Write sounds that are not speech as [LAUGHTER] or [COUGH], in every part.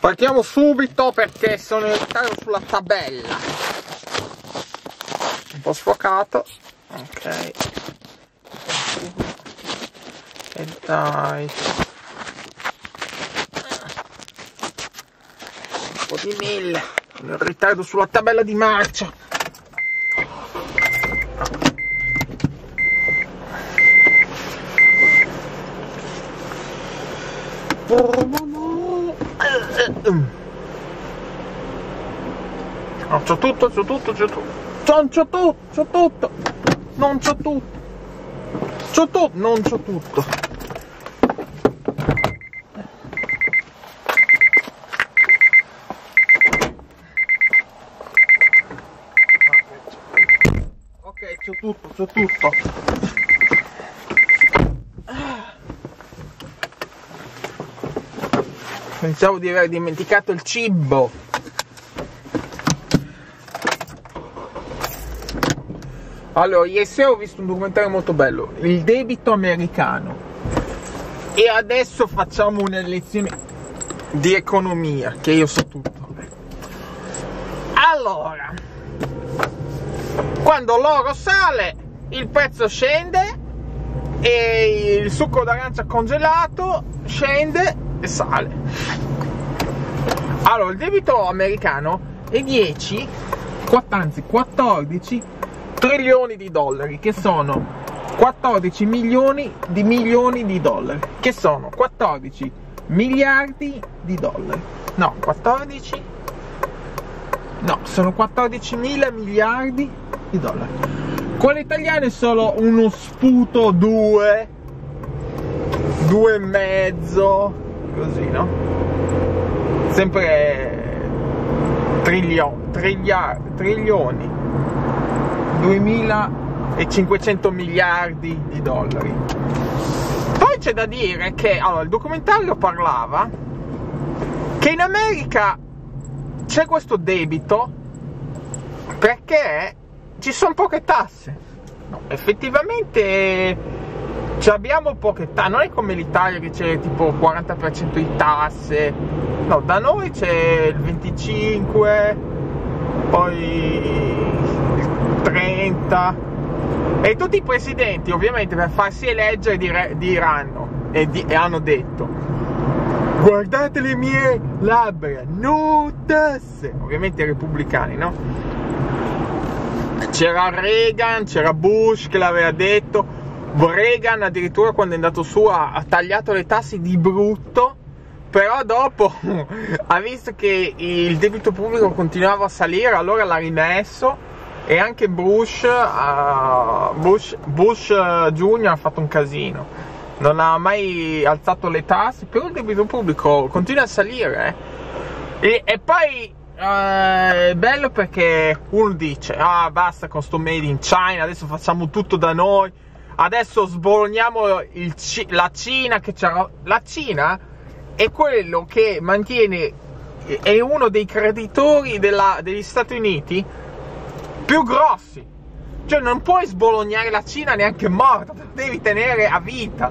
Partiamo subito perché sono in ritardo sulla tabella. Un po' sfocato. Ok. E dai. Un po' di mille. Sono in ritardo sulla tabella di marcia. No, c'ho tutto, c'ho tutto, c'ho tutto. Non c'ho tutto, c'ho tutto. Non c'ho tutto. C'ho tutto, non c'ho tutto. Ok, c'ho tutto, c'ho tutto. Pensavo di aver dimenticato il cibo. Allora, ieri sera ho visto un documentario molto bello, il debito americano. E adesso facciamo una lezione di economia, che io so tutto. Allora, quando l'oro sale, il prezzo scende e il succo d'arancia congelato scende sale. Allora, il debito americano è 10, anzi 14 trilioni di dollari, che sono 14 milioni di milioni di dollari, che sono 14 miliardi di dollari. No, 14? No, sono 14 mila miliardi di dollari. Quello italiano è solo uno sputo 2, 2 e mezzo, così, no? Sempre trilioni, trigliari, trilioni 2500 miliardi di dollari. Poi c'è da dire che allora, il documentario parlava che in America c'è questo debito perché ci sono poche tasse. No, effettivamente abbiamo poche tasse, non è come l'Italia che c'è tipo 40% di tasse. No, da noi c'è il 25, poi 30 e tutti i presidenti ovviamente per farsi eleggere dire, diranno e, di, e, hanno detto guardate le mie labbra no tasse. Ovviamente i repubblicani no? C'era Reagan c'era Bush che l'aveva detto Reagan addirittura quando è andato su ha, tagliato le tasse di brutto però dopo [LAUGHS] ha visto che il debito pubblico continuava a salire allora l'ha rimesso e anche Bush, uh, Bush, Bush uh, Jr. ha fatto un casino. Non ha mai alzato le tasse, però il debito pubblico continua a salire. Eh. E, e, poi uh, è bello perché uno dice: Ah, basta con sto made in China, adesso facciamo tutto da noi. Adesso sbologniamo il, la Cina che c'era. La Cina è quello che mantiene, è uno dei creditori della, degli Stati Uniti più grossi. Cioè non puoi sbolognare la Cina neanche morta, devi tenere a vita.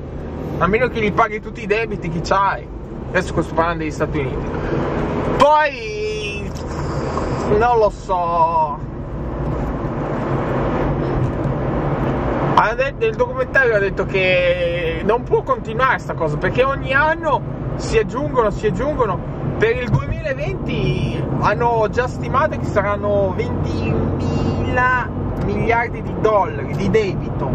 A meno che gli paghi tutti i debiti che c'hai. Adesso sto parlando degli Stati Uniti. Poi non lo so. Il documentario ha detto che non può continuare questa cosa perché ogni anno si aggiungono, si aggiungono. Per il 2020 hanno già stimato che saranno 20 mila miliardi di dollari di debito.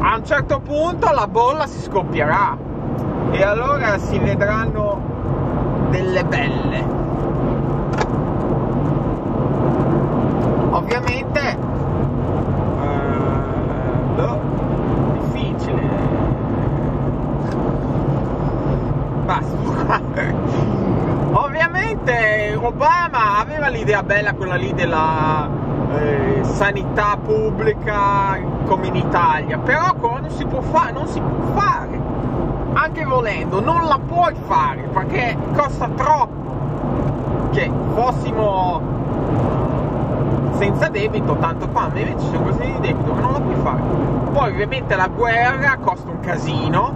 A un certo punto la bolla si scoppierà e allora si vedranno delle belle. Ovviamente eh, no, difficile. Basta. Ovviamente Obama aveva l'idea bella quella lì della eh, sanità pubblica come in Italia, però non si può fare, non si può fare, anche volendo, non la puoi fare perché costa troppo. Che fossimo senza debito, tanto qua, ma invece c'è questione di debito che non la puoi fare. Poi ovviamente la guerra costa un casino,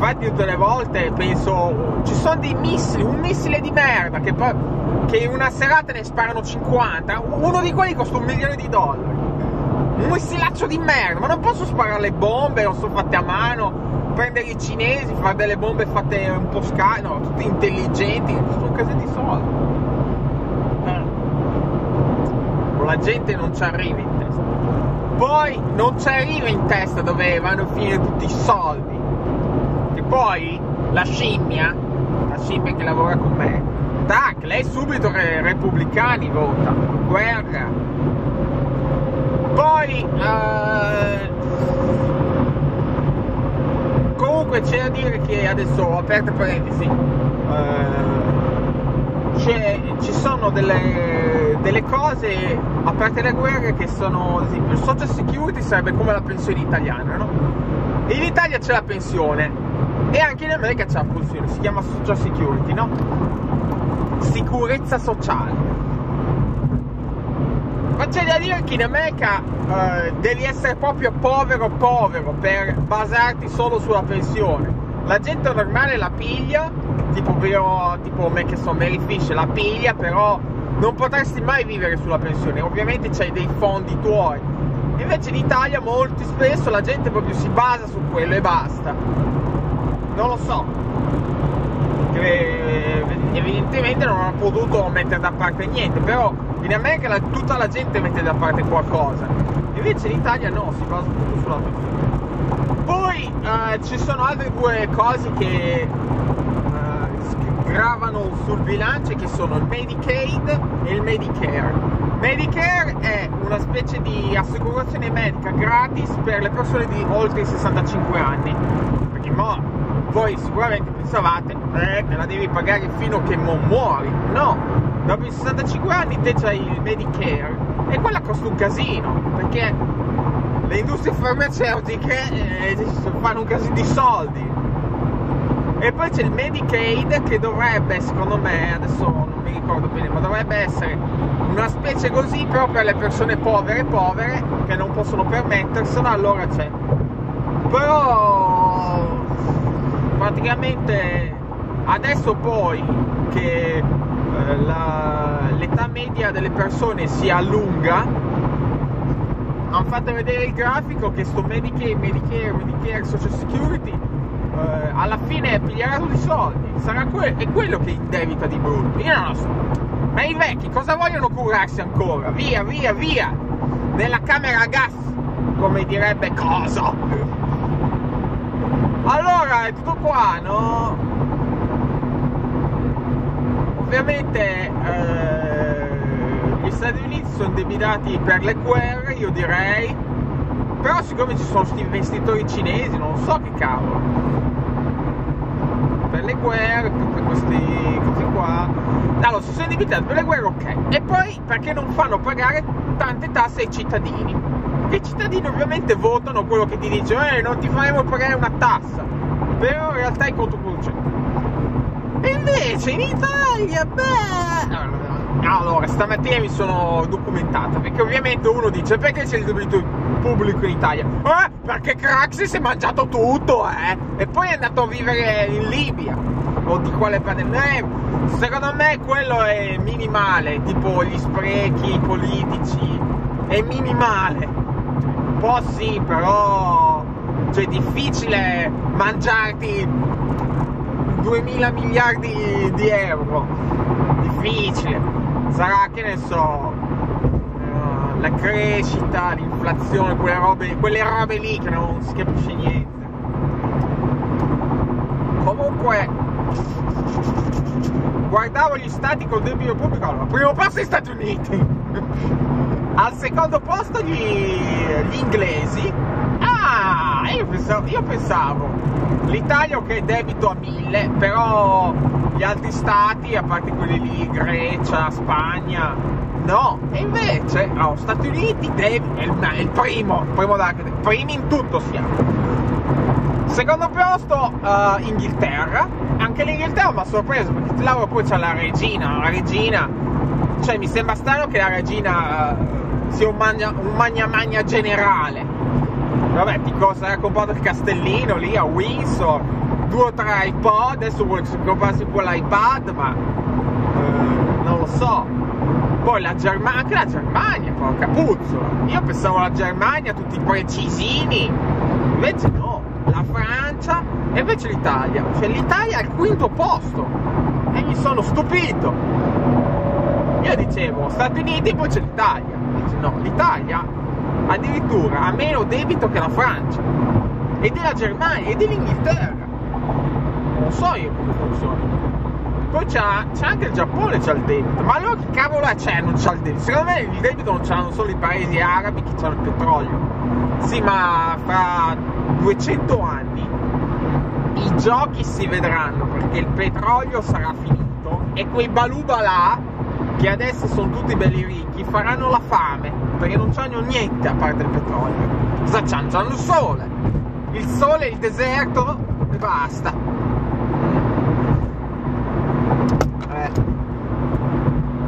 infatti tutte le volte penso ci sono dei missili un missile di merda che, che in una serata ne sparano 50 uno di quelli costa un milione di dollari. Un missilaccio di merda ma non posso sparare le bombe non sono fatte a mano prendere i cinesi fare delle bombe fatte un po' scarse no tutte intelligenti sono case di soldi. La gente non ci arriva in testa. Poi non ci arriva in testa dove vanno a finire tutti i soldi poi la scimmia, la scimmia che lavora con me, tac, lei subito re- repubblicani vota, guerra. Poi, eh, comunque c'è da dire che adesso ho aperto parentesi, eh, ci sono delle, delle, cose, a parte le guerre, che sono, il social security sarebbe come la pensione italiana, no? In Italia c'è la pensione, e anche in America c'è la funzione, si chiama social security, no? Sicurezza sociale. Ma c'è da dire che in America eh, devi essere proprio povero povero per basarti solo sulla pensione. La gente normale la piglia, tipo, io, tipo me che sono Mary Fish, la piglia, però non potresti mai vivere sulla pensione. Ovviamente c'hai dei fondi tuoi. Invece in Italia molto spesso la gente proprio si basa su quello e basta lo so. Che evidentemente non hanno potuto mettere da parte niente, però in America la, tutta la gente mette da parte qualcosa. Invece in Italia no, si basa tutto sulla persona. Poi eh, ci sono altre due cose che eh, gravano sul bilancio che sono il Medicaid e il Medicare. Medicare è una specie di assicurazione medica gratis per le persone di oltre i 65 anni. Perché mo voi sicuramente pensavate, eh, te la devi pagare fino a che non muori. No, dopo i 65 anni te c'hai il Medicare e quella costa un casino, perché le industrie farmaceutiche eh, fanno un casino di soldi. E poi c'è il Medicaid che dovrebbe, secondo me, adesso non mi ricordo bene, ma dovrebbe essere una specie così però per le persone povere povere che non possono permetterselo, allora c'è. Però praticamente adesso poi che eh, la, l'età media delle persone si allunga hanno fatto vedere il grafico che sto Medicare, Medicare, Medicare, Social Security eh, alla fine piglierà tutti i soldi. Sarà que- è quello che indebita di brutto. Io non lo so. Ma i vecchi cosa vogliono curarsi ancora? Via via via. Nella camera a gas come direbbe Coso allora tutto qua no? Ovviamente eh, gli Stati Uniti sono indebitati per le guerre io direi. Però siccome ci sono questi investitori cinesi non so che cavolo. Per le guerre per questi cose qua. Allora si sono indebitati per le guerre ok. E poi perché non fanno pagare tante tasse ai cittadini i cittadini ovviamente votano quello che ti dice, eh, non ti faremo pagare una tassa, però in realtà è controproducente. E invece in Italia, beh... Allora, stamattina mi sono documentata, perché ovviamente uno dice, perché c'è il debito pubblico in Italia? Eh, perché Craxi si è mangiato tutto, eh! E poi è andato a vivere in Libia, o di quale parte... Eh, secondo me quello è minimale, tipo gli sprechi politici, è minimale po' sì, però cioè, è difficile mangiarti 2000 miliardi di euro. Difficile. Sarà che ne so, uh, la crescita, l'inflazione, quelle robe, quelle robe lì che non si capisce niente. Comunque, guardavo gli stati col debito pubblico, allora, primo passo gli Stati Uniti. [LAUGHS] Al secondo posto gli, gli inglesi. Ah, io pensavo, io pensavo l'Italia ok debito a mille, però gli altri stati, a parte quelli lì, Grecia, Spagna, no. E invece, oh, Stati Uniti devi, è, il, è il primo, primo da, primi in tutto siamo. Secondo posto uh, Inghilterra, anche l'Inghilterra mi ha sorpreso perché là poi c'è la regina, la regina, cioè mi sembra strano che la regina uh, sia un magna, un magna magna generale. Vabbè, ti cosa ha comprato il castellino lì a Windsor. due o tre iPod, adesso vuole comprarsi pure l'iPad, ma eh, non lo so. Poi la Germania, anche la Germania, porca puzzola. Io pensavo la Germania, tutti precisini, invece no, la Francia e invece l'Italia. Cioè l'Italia è al quinto posto e mi sono stupito. Io dicevo Stati Uniti e poi c'è l'Italia. Dice no, l'Italia addirittura ha meno debito che la Francia ed è la Germania ed è l'Inghilterra. Non so io come funziona. Poi c'è, anche il Giappone c'ha il debito. Ma allora che cavolo c'è non c'ha il debito? Secondo me il debito non c'hanno solo i paesi arabi che hanno il petrolio. Sì, ma fra 200 anni i giochi si vedranno perché il petrolio sarà finito e quei baluba là che adesso sono tutti belli ricchi faranno la fame perché non c'hanno niente a parte il petrolio. Cosa c'hanno? C'hanno il sole. Il sole, il deserto e basta.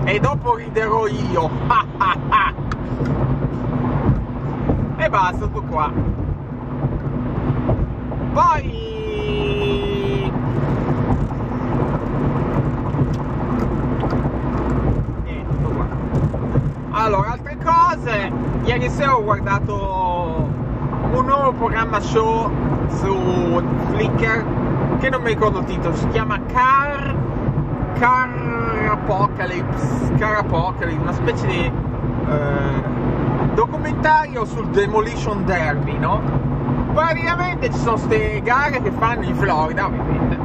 e dopo riderò io. [LAUGHS] e basta, tutto qua. Poi... E tutto qua. Allora, altre cose. Ieri sera ho guardato un nuovo programma show su Flickr che non mi ricordo il titolo, si chiama Car... Car Apocalypse, Car Apocalypse, una specie di eh, documentario sul Demolition Derby, no? Praticamente ci sono queste gare che fanno in Florida, ovviamente,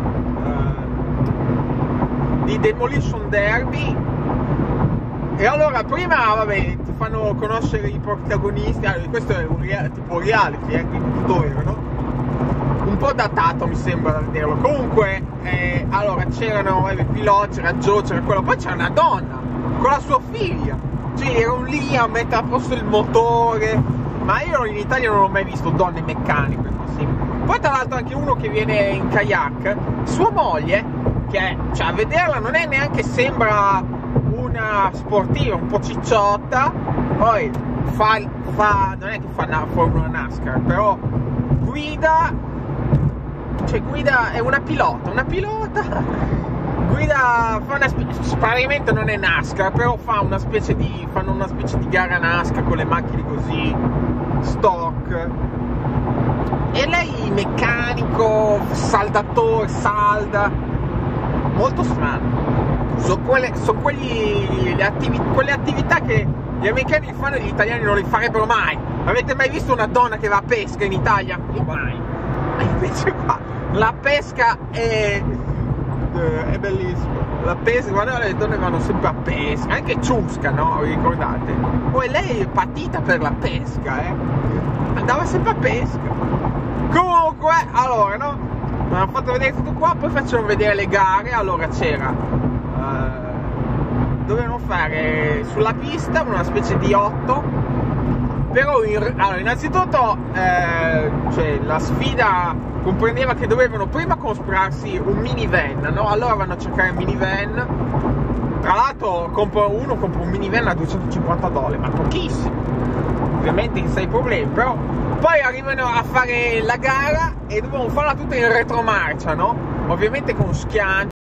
eh, di Demolition Derby. E allora prima, vabbè, ti fanno conoscere i protagonisti, allora, questo è un rea- tipo reality, eh, quindi tutto vero, no? un po' datato mi sembra da vederlo comunque eh, allora c'erano eh, piloti c'era Joe c'era quello poi c'era una donna con la sua figlia. Cioè erano lì a mettere a posto il motore. Ma io in Italia non ho mai visto donne meccaniche così. Poi tra l'altro anche uno che viene in kayak sua moglie che cioè a vederla non è neanche sembra una sportiva un po' cicciotta poi fa, fa non è che fa una Formula NASCAR però guida cioè guida è una pilota, una pilota [LAUGHS] guida fa una specie praticamente non è NASCAR, però fa una specie di fanno una specie di gara NASCAR con le macchine così stock. E lei meccanico, saldatore, salda, molto strano. Sono quelle, sono quegli, attivi, quelle attività che gli americani fanno e gli italiani non le farebbero mai. Avete mai visto una donna che va a pesca in Italia? Mai. Invece qua la pesca è, eh, è bellissima. La pesca, guarda, le donne vanno sempre a pesca, anche Ciusca, no? Ricordate? Poi lei è patita per la pesca, eh? Andava sempre a pesca. Comunque, allora, no? Mi hanno fatto vedere tutto qua, poi facciamo vedere le gare. Allora c'era. Dovevano fare sulla pista una specie di 8 però in, allora, innanzitutto eh, cioè, la sfida comprendeva che dovevano prima comprarsi un minivan, no? Allora vanno a cercare un minivan. Tra l'altro compro, uno compra un minivan a 250 dollari, ma pochissimo. Ovviamente in sei problemi, però poi arrivano a fare la gara e dovevano farla tutta in retromarcia, no? Ovviamente con schianto